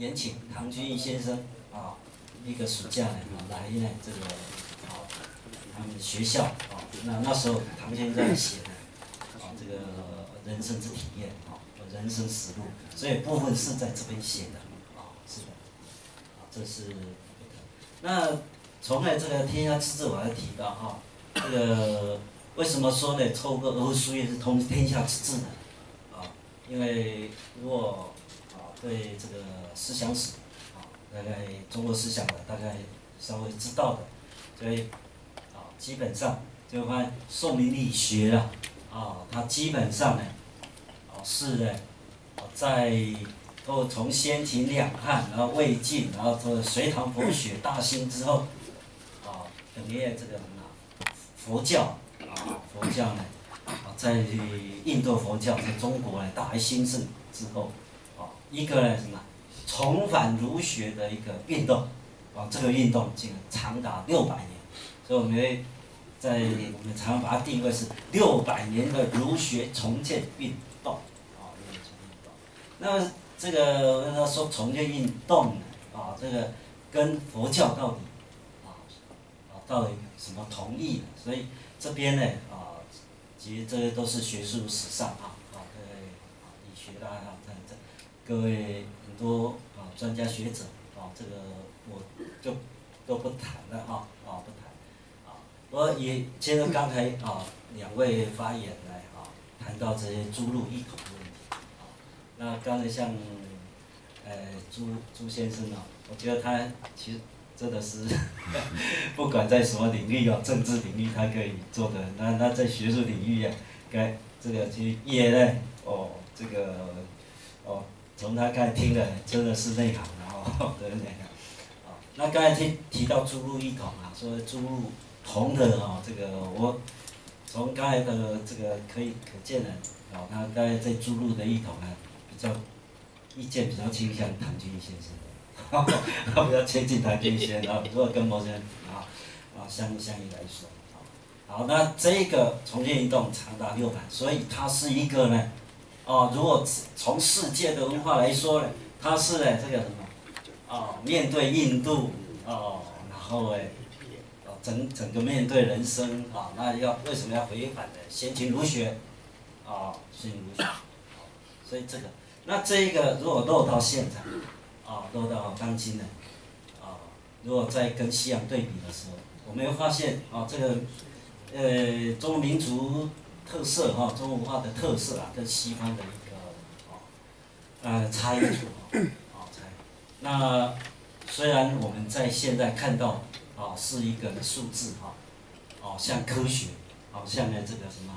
延请唐君毅先生啊，一个暑假呢啊来呢这个啊他们学校啊，那那时候唐先生写的啊这个人生之体验啊，人生实录，所以部分是在这边写的啊，是的，啊这是那从来这个天下之志我还提到哈，这个为什么说呢？抽个俄国书院是通天下之志呢？啊，因为如果对这个思想史啊，大概中国思想的大概稍微知道的，所以啊基本上就看宋明理学啊，啊它基本上呢，啊是呢，在都从先秦两汉，然后魏晋，然后这个隋唐佛学大兴之后，啊等于这个什么佛教啊佛教呢，啊在印度佛教在中国呢大兴盛之后，一个呢什么重返儒学的一个运动，啊这个运动竟然长达六百年，所以我们在我们常常把它定位是六百年的儒学重建运动，啊运动，那。这个我跟他说重建运动呢啊，这个跟佛教到底啊啊到底什么同意？所以这边呢啊，其实这些都是学术史上啊啊各位啊理学的啊各位很多啊专家学者啊这个我就都不谈了啊啊不谈啊，我也接着刚才啊两位发言来啊谈到这些诸路异口的问题啊。那刚才像，呃，朱朱先生啊，我觉得他其实真的是，不管在什么领域啊，政治领域他可以做的，那那在学术领域啊，该这个去也呢，哦，这个，哦，从他刚才听的真的是内行哦，对不对？啊，那刚才提提到诸路异同啊，说诸路同的啊，这个我从刚才的这个可以可见的，啊，他刚才在诸路的异同啊。较意见比较倾向唐君先生的，比较接近唐君先生，如果跟某些啊啊相相应来说，好，那这个重建运动长达六百，所以它是一个呢，哦，如果从世界的文化来说呢，它是呢这个什么，哦，面对印度，哦，然后哎，哦整整个面对人生啊，那要为什么要违反的先秦儒学，啊，先秦儒学，所以这个。那这一个如果落到现在，啊，落到当今呢，啊，如果在跟西洋对比的时候，我们会发现啊，这个，呃，中国民族特色哈，中国文化的特色啊，跟西方的一个啊，呃，差异处啊，差异。那虽然我们在现在看到啊，是一个数字哈，哦，像科学，好像呢这个什么，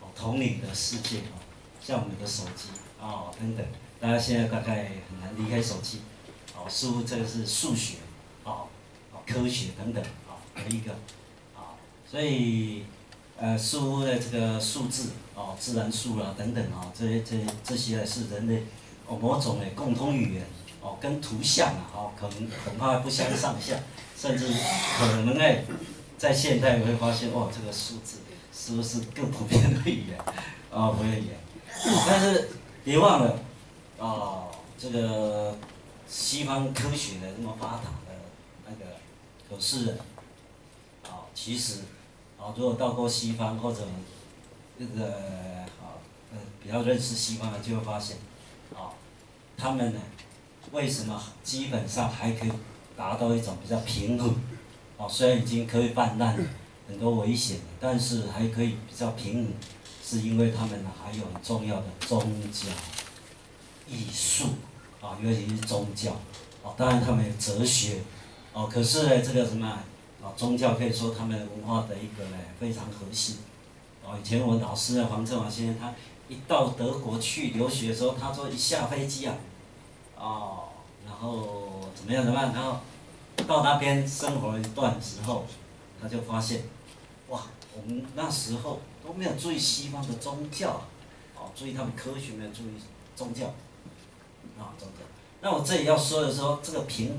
哦，统领的世界啊，像我们的手机。哦，等等，大家现在大概很难离开手机，哦，似乎这个是数学，哦，哦，科学等等，啊，的一个，啊，所以，呃，书的这个数字，哦，自然数啦等等，啊，这些这些这些是人类，哦，某种的共通语言，哦，跟图像啊，哦，可能恐怕不相上下，甚至可能哎，在现代你会发现，哦，这个数字是不是更普遍的语言，啊，不言，但是。别忘了，啊，这个西方科学的那么发达的那个，可是，啊，其实，啊，如果到过西方或者，这个，啊，呃，比较认识西方的，就会发现，啊，他们呢，为什么基本上还可以达到一种比较平衡，啊，虽然已经可以泛滥，很多危险，但是还可以比较平衡。是因为他们呢还有很重要的宗教、艺术啊，尤其是宗教啊，当然他们有哲学哦。可是呢，这个什么啊，宗教可以说他们文化的一个呢非常核心哦。以前我老师呢黄振华先生，他一到德国去留学的时候，他说一下飞机啊，哦，然后怎么样怎么样，然后到那边生活一段时候，他就发现，哇，我们那时候。都没有注意西方的宗教，哦，注意他们科学没有注意宗教，啊，宗教。那我这里要说的说这个平衡，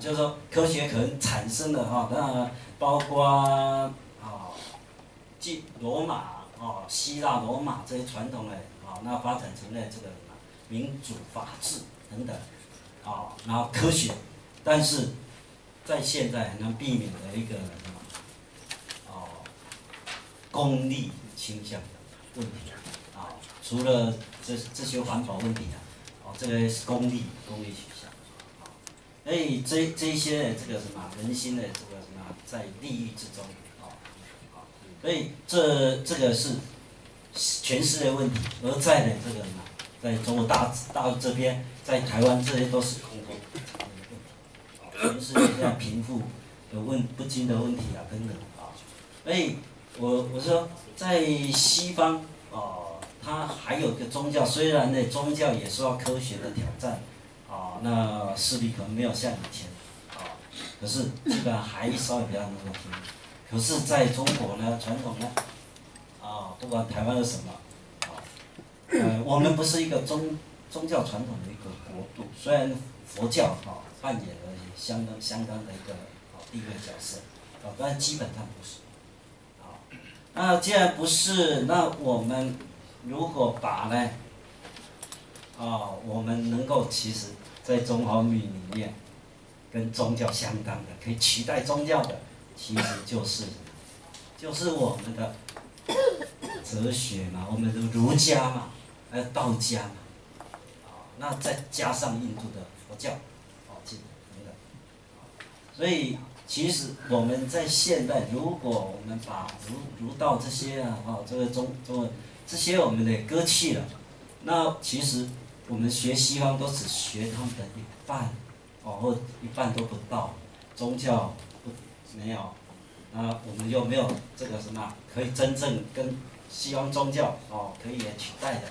就是说科学可能产生的哈，那包括啊，即罗马啊，希腊罗马这些传统的啊，那发展成了这个民主法治等等，啊，然后科学，但是在现在很难避免的一个什么，哦，功利倾向的问题啊，除了这这些环保问题啊，哦，这个是功利功利取向，啊，所以这这些这个什么人心的这个什么在利益之中，啊，啊，所以这这个是全世界问题，而在呢这个什么，在中国大大陆这边。在台湾，这些都是空头问题，全世界现在贫富的问不均的问题啊，等等啊。所以，我我说，在西方啊，它还有个宗教，虽然呢，宗教也受到科学的挑战啊，那势力可能没有像以前啊，可是基本上还稍微比较能够听。可是在中国呢，传统呢，啊，不管台湾是什么啊，呃，我们不是一个宗宗教传统的一个。国度虽然佛教哈扮演了相当相当的一个啊地位角色啊，但基本上不是啊。那既然不是，那我们如果把呢啊，我们能够其实在中华民里面跟宗教相当的，可以取代宗教的，其实就是就是我们的 哲学嘛，我们的儒家嘛，还有道家嘛。啊那再加上印度的佛教，哦，这等等，所以其实我们在现代，如果我们把儒儒道这些啊，哦，这个中中文这些我们的割弃了，那其实我们学西方都只学他们的一半，哦，或一半都不到，宗教不没有，那我们又没有这个什么可以真正跟西方宗教哦可以取代的，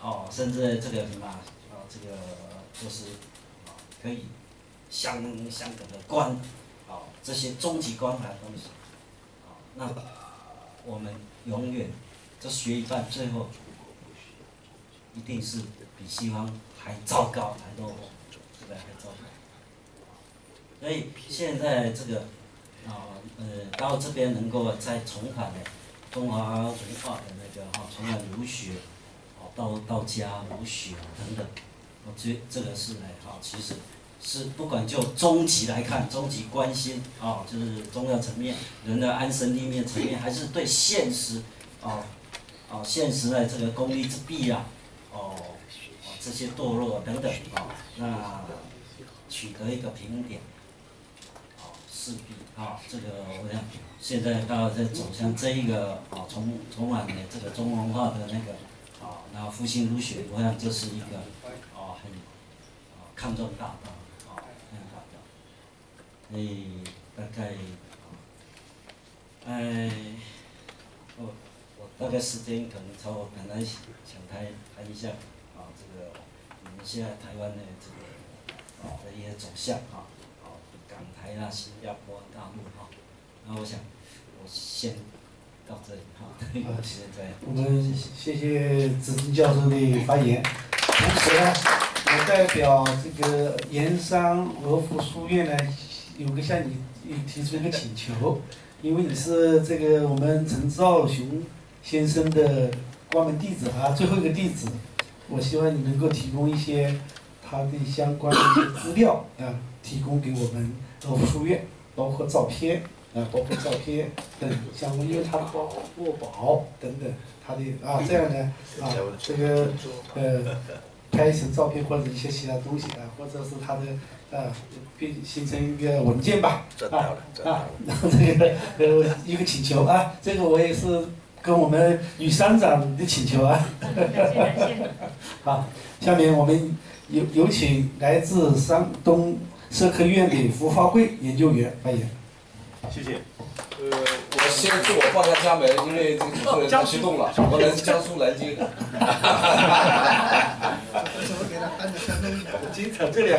哦，甚至这个什么。这个就是啊，可以相相等的观，啊，这些终极关怀的东西，啊，那我们永远这学一半，最后一定是比西方还糟糕，还落后，是不是还糟糕？所以现在这个啊，呃，到这边能够再重返的中华文化的那个哈，重返儒学，啊，道道家儒学等等。我觉这个是呢，哈，其实是不管就终极来看，终极关心啊，就是宗教层面、人的安身立命层面，还是对现实，啊，啊，现实的这个功利之弊啊，这些堕落等等啊，那取得一个平衡点，啊，势必啊，这个我想现在到在走向这一个啊，重重返的这个中文化的那个啊，然后复兴儒学，我想这是一个。抗战大道，啊，抗战大道，所以大概，哎，我我大概时间可能超，我本来想谈谈一下，啊，这个我们现在台湾的这个啊的一些走向，哈，啊，港台啊、新加坡、大陆，哈，那我想我先到这里，哈，现在。我们谢谢子金教授的发言，同时呢。我代表这个盐商和福书院呢，有个向你提出一个请求，因为你是这个我们陈兆雄先生的关门弟子啊，最后一个弟子，我希望你能够提供一些他的相关的一些资料啊，提供给我们和福书院，包括照片啊，包括照片等相关，因为他的握宝等等，他的啊这样呢啊这个呃。拍一张照片或者一些其他东西啊，或者是他的啊，变形成一个文件吧啊啊，然 后这个呃一个请求啊，这个我也是跟我们女山长的请求啊。好，下面我们有有请来自山东社科院的胡发贵研究员发言。谢谢。呃，我先自我报一下家门，因为这个主持人太激动了，我来自江苏南京。怎么给他搬到山东？经常这里。